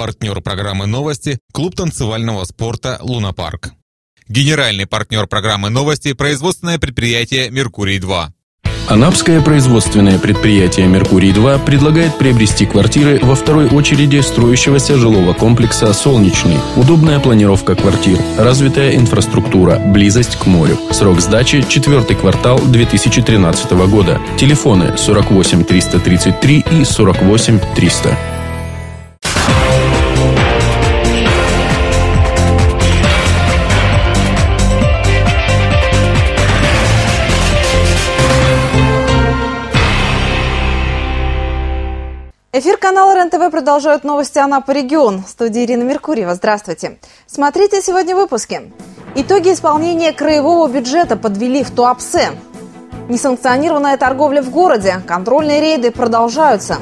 Партнер программы «Новости» – клуб танцевального спорта «Лунапарк». Генеральный партнер программы «Новости» – производственное предприятие «Меркурий-2». Анапское производственное предприятие «Меркурий-2» предлагает приобрести квартиры во второй очереди строящегося жилого комплекса «Солнечный». Удобная планировка квартир, развитая инфраструктура, близость к морю. Срок сдачи – четвертый квартал 2013 года. Телефоны 48 333 и 48 300. Эфир канала РЕН-ТВ продолжают новости Анапа регион. В студии Ирина Меркурьева. Здравствуйте. Смотрите сегодня в выпуске. Итоги исполнения краевого бюджета подвели в Туапсе. Несанкционированная торговля в городе. Контрольные рейды продолжаются.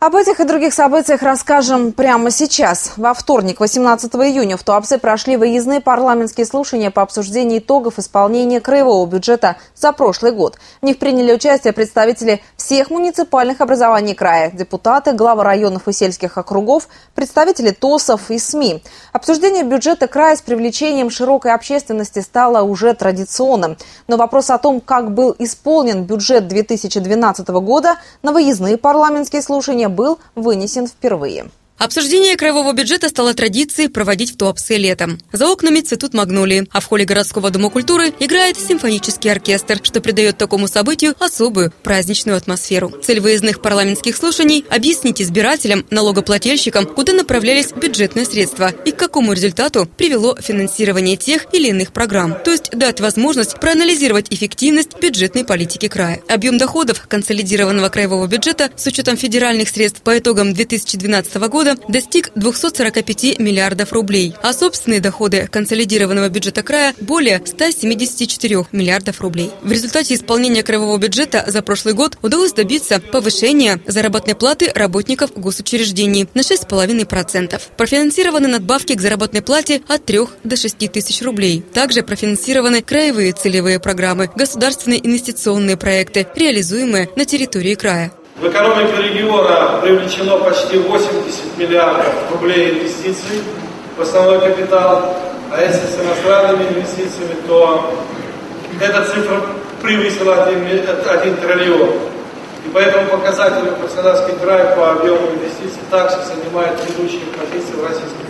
Об этих и других событиях расскажем прямо сейчас. Во вторник, 18 июня, в Туапсе прошли выездные парламентские слушания по обсуждению итогов исполнения краевого бюджета за прошлый год. В них приняли участие представители всех муниципальных образований края, депутаты, главы районов и сельских округов, представители ТОСов и СМИ. Обсуждение бюджета края с привлечением широкой общественности стало уже традиционным. Но вопрос о том, как был исполнен бюджет 2012 года, на выездные парламентские слушания был вынесен впервые. Обсуждение краевого бюджета стало традицией проводить в Туапсе летом. За окнами цветут магнолии, а в холле городского дома культуры играет симфонический оркестр, что придает такому событию особую праздничную атмосферу. Цель выездных парламентских слушаний – объяснить избирателям, налогоплательщикам, куда направлялись бюджетные средства и к какому результату привело финансирование тех или иных программ. То есть дать возможность проанализировать эффективность бюджетной политики края. Объем доходов консолидированного краевого бюджета с учетом федеральных средств по итогам 2012 года года достиг 245 миллиардов рублей, а собственные доходы консолидированного бюджета края более 174 миллиардов рублей. В результате исполнения краевого бюджета за прошлый год удалось добиться повышения заработной платы работников госучреждений на 6,5%. Профинансированы надбавки к заработной плате от 3 до 6 тысяч рублей. Также профинансированы краевые целевые программы, государственные инвестиционные проекты, реализуемые на территории края. В экономику региона привлечено почти 80 миллиардов рублей инвестиций в основной капитал, а если с иностранными инвестициями, то эта цифра превысила 1, 1 триллион. И поэтому показатели Краснодарский край по объему инвестиций также занимает ведущие позиции в Российской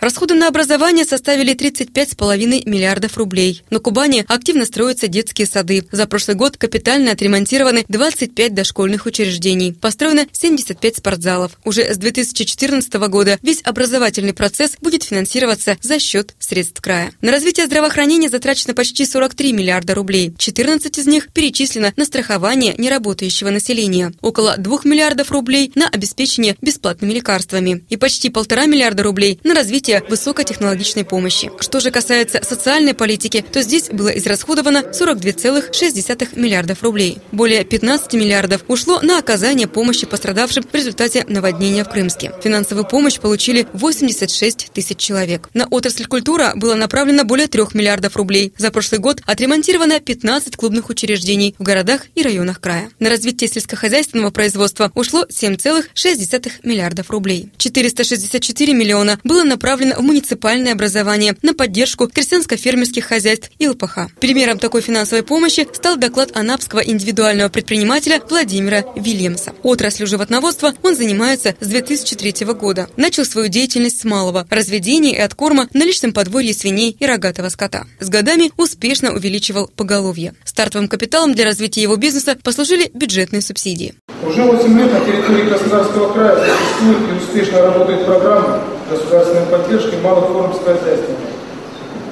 Расходы на образование составили 35,5 миллиардов рублей. На Кубани активно строятся детские сады. За прошлый год капитально отремонтированы 25 дошкольных учреждений. Построено 75 спортзалов. Уже с 2014 года весь образовательный процесс будет финансироваться за счет средств края. На развитие здравоохранения затрачено почти 43 миллиарда рублей. 14 из них перечислено на страхование неработающего населения. Около 2 миллиардов рублей на обеспечение бесплатными лекарствами. И почти полтора миллиарда рублей на развитие высокотехнологичной помощи. Что же касается социальной политики, то здесь было израсходовано 42,6 миллиардов рублей. Более 15 миллиардов ушло на оказание помощи пострадавшим в результате наводнения в Крымске. Финансовую помощь получили 86 тысяч человек. На отрасль культура было направлено более 3 миллиардов рублей. За прошлый год отремонтировано 15 клубных учреждений в городах и районах края. На развитие сельскохозяйственного производства ушло 7,6 миллиардов рублей. 464 миллиона было направлено направлен в муниципальное образование на поддержку крестьянско-фермерских хозяйств и ЛПХ. Примером такой финансовой помощи стал доклад анапского индивидуального предпринимателя Владимира Вильямса. Отраслью животноводства он занимается с 2003 года. Начал свою деятельность с малого – разведения и откорма на личном подворье свиней и рогатого скота. С годами успешно увеличивал поголовье. Стартовым капиталом для развития его бизнеса послужили бюджетные субсидии. Уже 8 лет на территории Краснодарского края существует и успешно работает программа государственной поддержки малых форм хозяйствования.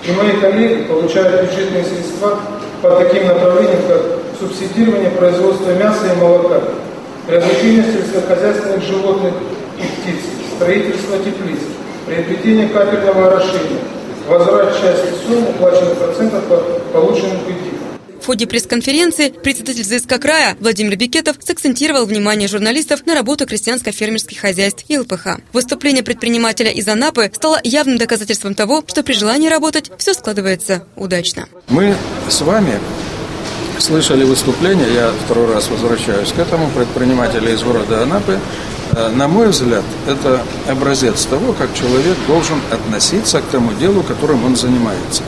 И мои коллеги получают бюджетные средства по таким направлениям, как субсидирование производства мяса и молока, приобретение сельскохозяйственных животных и птиц, строительство теплиц, приобретение капельного орошения, возврат части сумм, уплаченных процентов по полученным кредитам ходе пресс-конференции председатель ЗСК края Владимир Бекетов сакцентировал внимание журналистов на работу крестьянско-фермерских хозяйств и ЛПХ. Выступление предпринимателя из Анапы стало явным доказательством того, что при желании работать все складывается удачно. Мы с вами слышали выступление, я второй раз возвращаюсь к этому, предпринимателя из города Анапы, Э, на мой взгляд, это образец того, как человек должен относиться к тому делу, которым он занимается.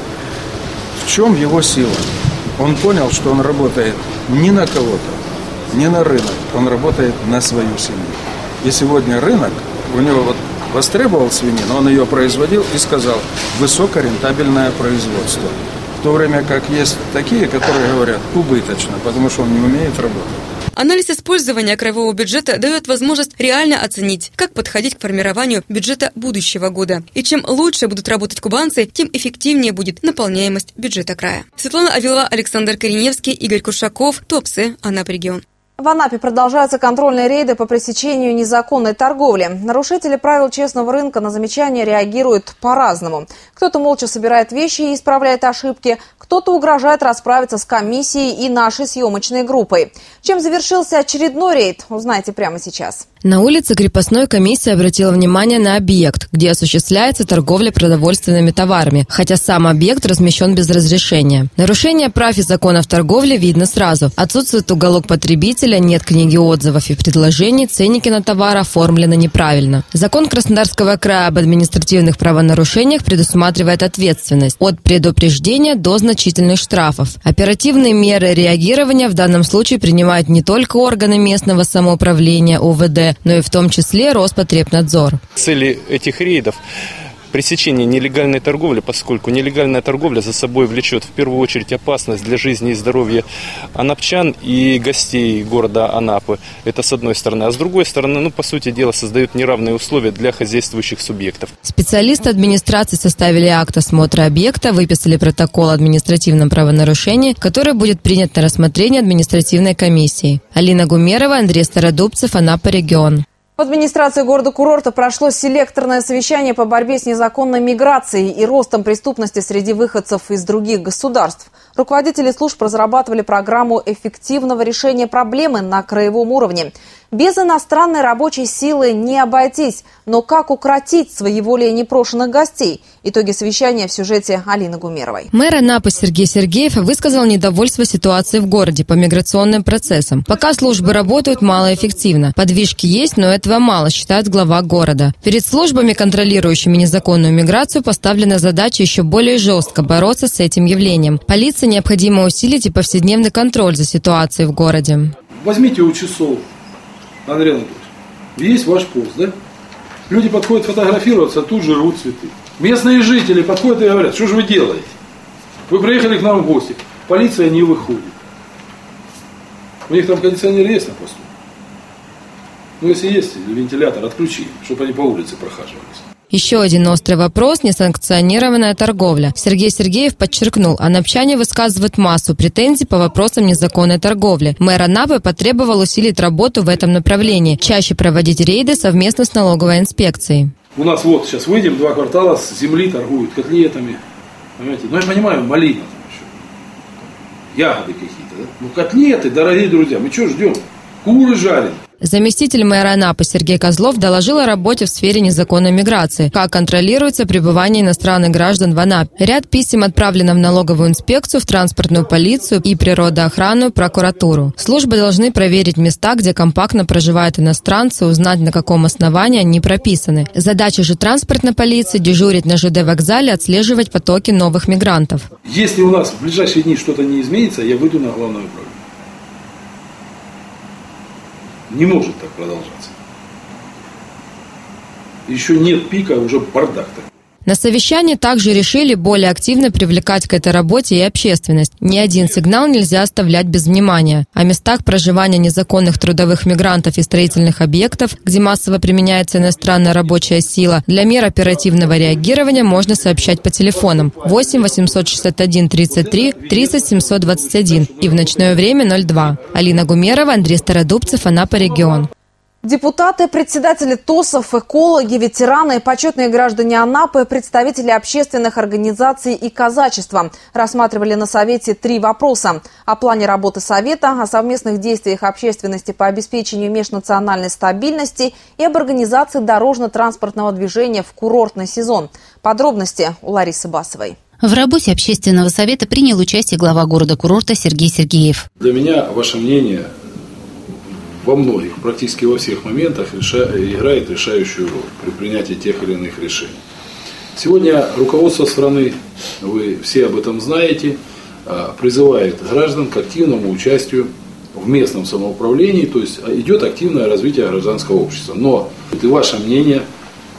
В чем его сила? Он понял, что он работает не на кого-то, не на рынок, он работает на свою семью. И сегодня рынок, у него вот востребовал свинину, он ее производил и сказал, высокорентабельное производство. В то время как есть такие, которые говорят убыточно, потому что он не умеет работать. Анализ использования краевого бюджета дает возможность реально оценить, как подходить к формированию бюджета будущего года. И чем лучше будут работать кубанцы, тем эффективнее будет наполняемость бюджета края. Светлана Авилова, Александр Кореневский, Игорь Кушаков, Топсы, Анапа регион. В Анапе продолжаются контрольные рейды по пресечению незаконной торговли. Нарушители правил честного рынка на замечания реагируют по-разному. Кто-то молча собирает вещи и исправляет ошибки, кто-то угрожает расправиться с комиссией и нашей съемочной группой. Чем завершился очередной рейд, узнаете прямо сейчас. На улице крепостной комиссия обратила внимание на объект, где осуществляется торговля продовольственными товарами, хотя сам объект размещен без разрешения. Нарушение прав и законов торговли видно сразу. Отсутствует уголок потребителя, нет книги отзывов и предложений, ценники на товар оформлены неправильно. Закон Краснодарского края об административных правонарушениях предусматривает ответственность от предупреждения до значительных штрафов. Оперативные меры реагирования в данном случае принимают не только органы местного самоуправления, ОВД, но и в том числе Роспотребнадзор. Цели этих рейдов пресечение нелегальной торговли, поскольку нелегальная торговля за собой влечет в первую очередь опасность для жизни и здоровья анапчан и гостей города Анапы. Это с одной стороны. А с другой стороны, ну, по сути дела, создают неравные условия для хозяйствующих субъектов. Специалисты администрации составили акт осмотра объекта, выписали протокол о административном правонарушении, который будет принят на рассмотрение административной комиссии. Алина Гумерова, Андрей Стародубцев, Анапа регион. В администрации города-курорта прошло селекторное совещание по борьбе с незаконной миграцией и ростом преступности среди выходцев из других государств. Руководители служб разрабатывали программу эффективного решения проблемы на краевом уровне. Без иностранной рабочей силы не обойтись. Но как укротить своеволие непрошенных гостей? Итоги совещания в сюжете Алины Гумеровой. Мэр Анапы Сергей Сергеев высказал недовольство ситуацией в городе по миграционным процессам. Пока службы работают малоэффективно. Подвижки есть, но этого мало, считает глава города. Перед службами, контролирующими незаконную миграцию, поставлена задача еще более жестко бороться с этим явлением. Полиции необходимо усилить и повседневный контроль за ситуацией в городе. Возьмите у часов Андрей Анатольевич, есть ваш пост, да? Люди подходят фотографироваться, а тут же рвут цветы. Местные жители подходят и говорят, что же вы делаете? Вы приехали к нам в гости, полиция не выходит. У них там кондиционер есть на посту? Ну, если есть, вентилятор отключи, чтобы они по улице прохаживались. Еще один острый вопрос – несанкционированная торговля. Сергей Сергеев подчеркнул, анапчане высказывают массу претензий по вопросам незаконной торговли. Мэр Анапы потребовал усилить работу в этом направлении, чаще проводить рейды совместно с налоговой инспекцией. У нас вот сейчас выйдем, два квартала с земли торгуют котлетами. Понимаете? Ну, я понимаю, малина там еще. Ягоды какие-то, да? Ну, котлеты, дорогие друзья, мы что ждем? Куры жарим. Заместитель мэра Анапы Сергей Козлов доложил о работе в сфере незаконной миграции, как контролируется пребывание иностранных граждан в Анапе. Ряд писем отправлено в налоговую инспекцию, в транспортную полицию и природоохранную прокуратуру. Службы должны проверить места, где компактно проживают иностранцы, узнать, на каком основании они прописаны. Задача же транспортной полиции – дежурить на ЖД вокзале, отслеживать потоки новых мигрантов. Если у нас в ближайшие дни что-то не изменится, я выйду на главную управление. Не может так продолжаться. Еще нет пика, уже бардак такой. На совещании также решили более активно привлекать к этой работе и общественность. Ни один сигнал нельзя оставлять без внимания. О местах проживания незаконных трудовых мигрантов и строительных объектов, где массово применяется иностранная рабочая сила, для мер оперативного реагирования можно сообщать по телефонам 8 861 33 30 721 и в ночное время 02. Алина Гумерова, Андрей Стародубцев, Анапа, регион. Депутаты, председатели ТОСов, экологи, ветераны, почетные граждане Анапы, представители общественных организаций и казачества рассматривали на Совете три вопроса. О плане работы Совета, о совместных действиях общественности по обеспечению межнациональной стабильности и об организации дорожно-транспортного движения в курортный сезон. Подробности у Ларисы Басовой. В работе общественного совета принял участие глава города-курорта Сергей Сергеев. Для меня ваше мнение во многих, практически во всех моментах реша, играет решающую роль при принятии тех или иных решений. Сегодня руководство страны, вы все об этом знаете, а, призывает граждан к активному участию в местном самоуправлении, то есть а, идет активное развитие гражданского общества. Но и ваше мнение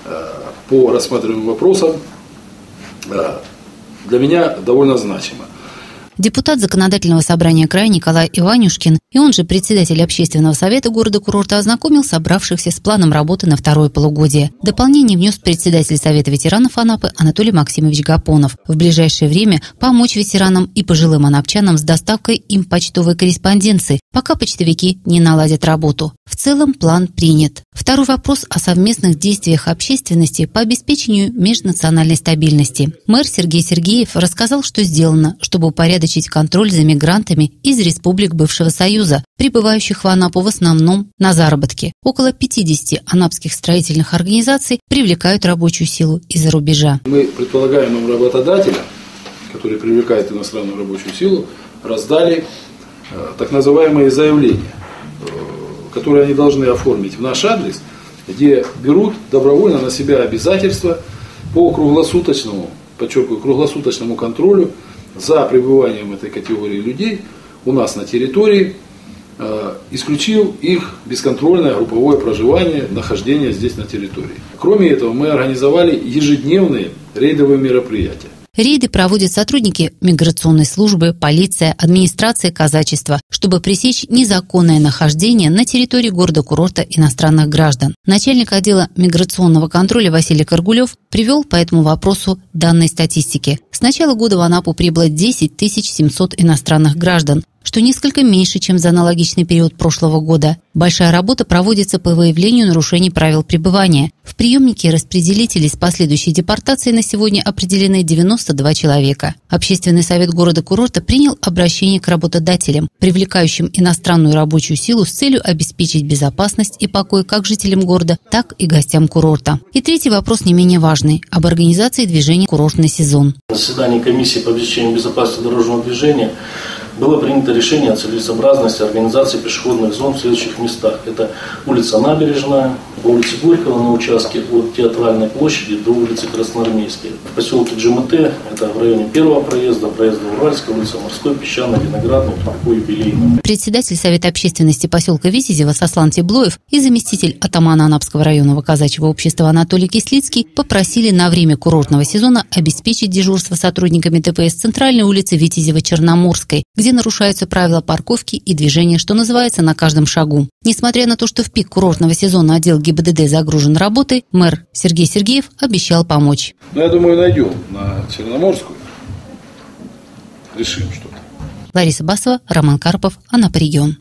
а, по рассматриваемым вопросам для меня довольно значимо. Депутат Законодательного собрания края Николай Иванюшкин и он же председатель общественного совета города-курорта ознакомил собравшихся с планом работы на второе полугодие. Дополнение внес председатель Совета ветеранов Анапы Анатолий Максимович Гапонов. В ближайшее время помочь ветеранам и пожилым анапчанам с доставкой им почтовой корреспонденции, пока почтовики не наладят работу. В целом план принят. Второй вопрос о совместных действиях общественности по обеспечению межнациональной стабильности. Мэр Сергей Сергеев рассказал, что сделано, чтобы упорядочить контроль за мигрантами из республик бывшего Союза, прибывающих в Анапу в основном на заработки. Около 50 анапских строительных организаций привлекают рабочую силу из-за рубежа. Мы предполагаемым работодателям, которые привлекают иностранную рабочую силу, раздали э, так называемые заявления, э, которые они должны оформить в наш адрес, где берут добровольно на себя обязательства по круглосуточному, подчеркиваю, круглосуточному контролю за пребыванием этой категории людей у нас на территории, э, исключил их бесконтрольное групповое проживание, нахождение здесь на территории. Кроме этого, мы организовали ежедневные рейдовые мероприятия. Рейды проводят сотрудники миграционной службы, полиция, администрация казачества, чтобы пресечь незаконное нахождение на территории города-курорта иностранных граждан. Начальник отдела миграционного контроля Василий Каргулев привел по этому вопросу данные статистики. С начала года в Анапу прибыло 10 700 иностранных граждан, что несколько меньше, чем за аналогичный период прошлого года. Большая работа проводится по выявлению нарушений правил пребывания. В приемнике распределителей с последующей депортацией на сегодня определены 92 человека. Общественный совет города-курорта принял обращение к работодателям, привлекающим иностранную рабочую силу с целью обеспечить безопасность и покой как жителям города, так и гостям курорта. И третий вопрос не менее важный – об организации движения «Курортный сезон». На заседании комиссии по обеспечению безопасности дорожного движения было принято решение о целесообразности организации пешеходных зон в следующих местах. Это улица Набережная, улица Горького на участке от Театральной площади до улицы Красноармейской. В поселке ДжМТ, это в районе первого проезда, проезда Уральская, улица Морской, Песчаная, Виноградная, Турку, Юбилейная. Председатель Совета общественности поселка Витязева Сослан Теблоев и заместитель атамана Анапского районного казачьего общества Анатолий Кислицкий попросили на время курортного сезона обеспечить дежурство сотрудниками ДПС центральной улицы Витязева-Черноморской, где нарушаются правила парковки и движения, что называется, на каждом шагу. Несмотря на то, что в пик курортного сезона отдел ГИБДД загружен работой, мэр Сергей Сергеев обещал помочь. Ну, я думаю, найдем на Черноморскую. Решим что-то. Лариса Басова, Роман Карпов, Анапа регион.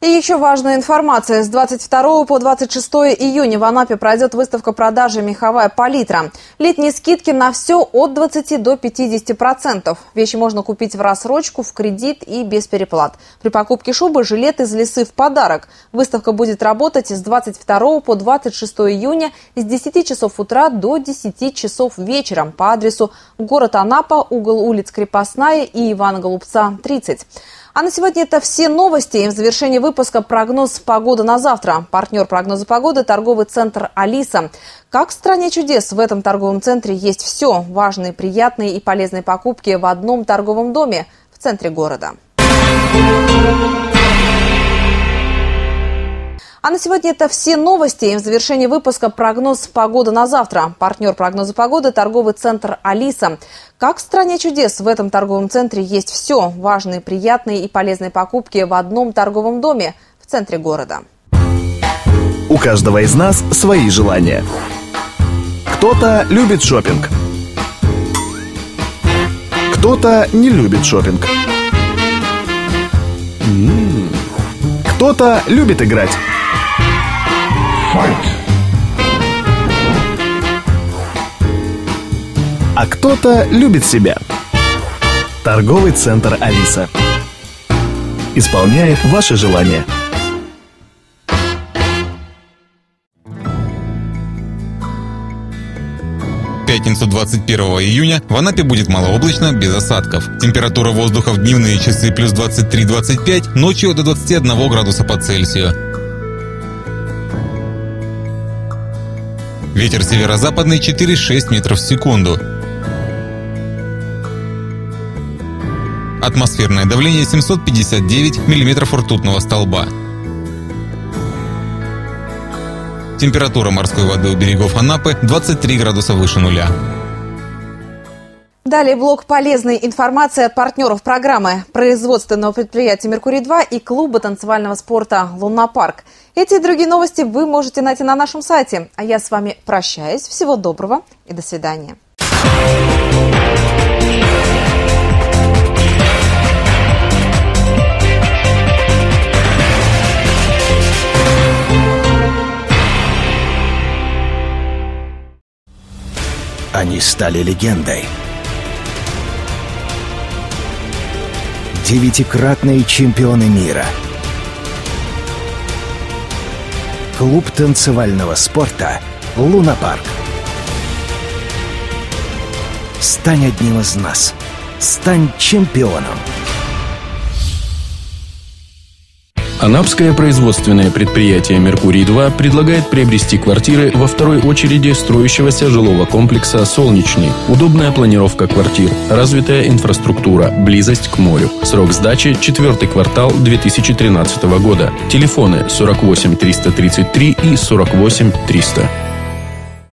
И еще важная информация. С 22 по 26 июня в Анапе пройдет выставка продажи «Меховая палитра». Летние скидки на все от 20 до 50%. Вещи можно купить в рассрочку, в кредит и без переплат. При покупке шубы жилет из лесы в подарок. Выставка будет работать с 22 по 26 июня с 10 часов утра до 10 часов вечером по адресу город Анапа, угол улиц Крепостная и Ивана Голубца, 30. А на сегодня это все новости. И в завершении выпуска прогноз погоды на завтра. Партнер прогноза погоды – торговый центр «Алиса». Как в стране чудес в этом торговом центре есть все. Важные, приятные и полезные покупки в одном торговом доме в центре города. А на сегодня это все новости. И в завершении выпуска прогноз погоды на завтра. Партнер прогноза погоды – торговый центр «Алиса». Как в стране чудес в этом торговом центре есть все. Важные, приятные и полезные покупки в одном торговом доме в центре города. У каждого из нас свои желания. Кто-то любит шопинг, кто-то не любит шопинг. Кто-то любит играть. а кто-то любит себя. Торговый центр «Алиса» исполняет ваши желания. пятницу 21 июня в Анапе будет малооблачно, без осадков. Температура воздуха в дневные часы плюс 23-25, ночью до 21 градуса по Цельсию. Ветер северо-западный 4-6 метров в секунду. Атмосферное давление 759 миллиметров ртутного столба. Температура морской воды у берегов Анапы 23 градуса выше нуля. Далее блок полезной информации от партнеров программы производственного предприятия «Меркурий-2» и клуба танцевального спорта «Лунапарк». Эти и другие новости вы можете найти на нашем сайте. А я с вами прощаюсь. Всего доброго и до свидания. Они стали легендой. Девятикратные чемпионы мира. Клуб танцевального спорта «Лунапарк». Стань одним из нас. Стань чемпионом. Анапское производственное предприятие «Меркурий-2» предлагает приобрести квартиры во второй очереди строящегося жилого комплекса «Солнечный». Удобная планировка квартир, развитая инфраструктура, близость к морю. Срок сдачи – четвертый квартал 2013 года. Телефоны 48 333 и 48 300.